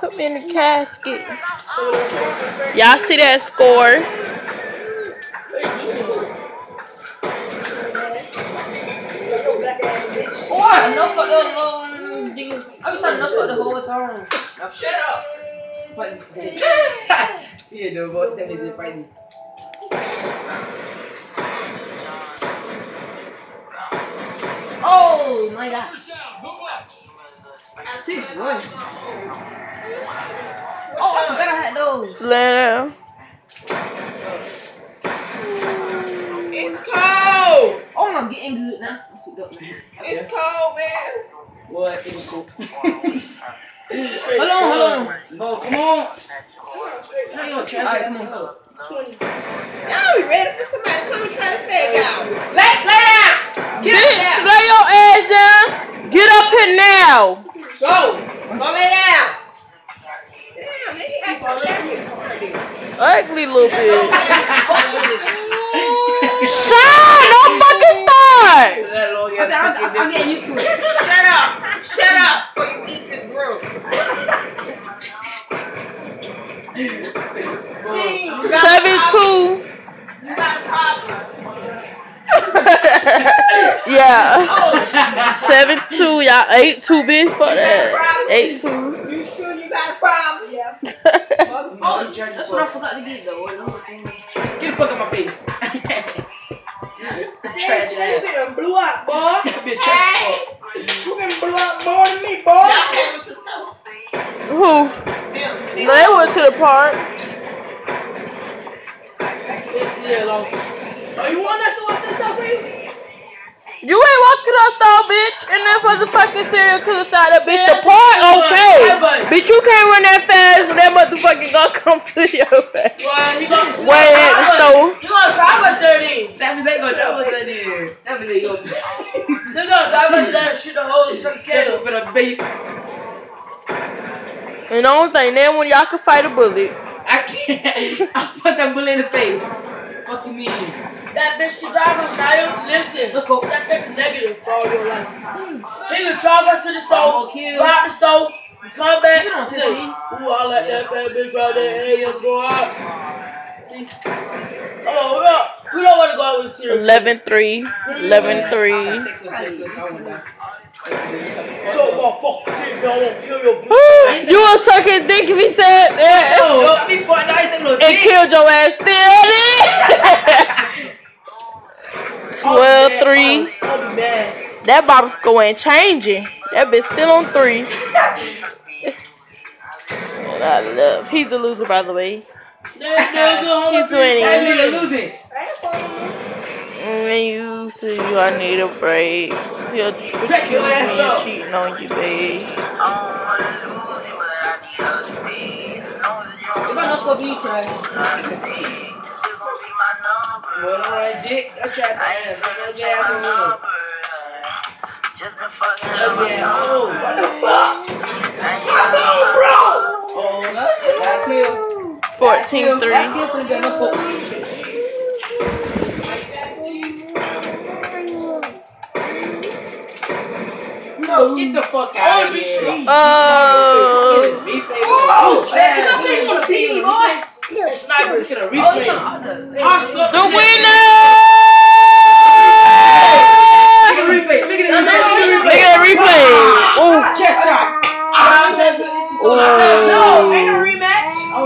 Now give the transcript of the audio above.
Put me in the casket. Y'all see that score? The. I'm trying to no the whole time. Now shut up. Fighting. Yeah, no, but that means fighting. Oh my god. Six one. Oh, I forgot I had those. Let him. It's cold. Oh, I'm getting good now. I'm suited up now. It's cold, man. What? It was cool. Hold on, hold on. Oh, come on. Now you want trash Alright, it? come Come on. on. Y'all be ready for somebody to come and try to save y'all. Lay, lay down. Get Bitch, up lay your ass down. Get up here now. There. Go. Go. Damn, man, he acting like. Ugly little bitch. Sean, don't fucking start. That I'm, ass I'm, getting used to it. Shut up. Shut up before you eat this grill. Seven two. You got a problem. yeah. Oh. Seven two. Y'all eight two bitch for that. Eight two. You sure you got a problem? Yeah. Oh, that's what I forgot to get though. Wait, I'm. Get the fuck out my face. Trash you ass. been blew up, boy. Bitch, Hey, you been blew up more than me, boy. Y'all came with the Who? They went to the park. Oh, you want us to watch this stuff for you? You ain't walking up though, bitch. And that motherfucking serial killer side that bitch. The part okay. Bitch, you can't run that fast when that motherfucking gonna come to your face. Way at the store. You gonna drive us dirty? That means they gonna know what that is. That means they gonna They gonna drive us dirty. Shit the whole truck they gonna put a bait. And the only thing, then when y'all can fight a bullet. I can't. I put that bullet in the face. Fuck you mean? That bitch can drive us now. Listen, let's go. That bitch negative for all your life. He can drive us to the store, rob the store, come back. You don't say, tell Ooh, I like that bad bitch right there. Hey, let's go out. See? Oh, who don't, who don't want to go out with serious? 11 3. 11 3. Six or six or something. So, oh, fuck this, man. I won't kill your bitch. You will suck his dick if he said that. Oh, I be fucking nice and little And dick. killed your ass still. 12 3. I'll be mad. That bottle score ain't changing. That bitch still on 3. I love. He's the loser, by the way. He's winning. When mm, you see you, I need a break. You're Back your ass up. cheating on you, babe. You got no score beat trash. Well, alright, Jake. I tried to ass. I got gas on me. Yeah, oh, what the fuck? Oh, got killed. 14 3. That's good for the game. No score. No, get the fuck out of here. Oh. Replay. Oh, man, you not saying you want to beat me, boy. Sniper. Get a Oh, you replay. trying to. Oscar. The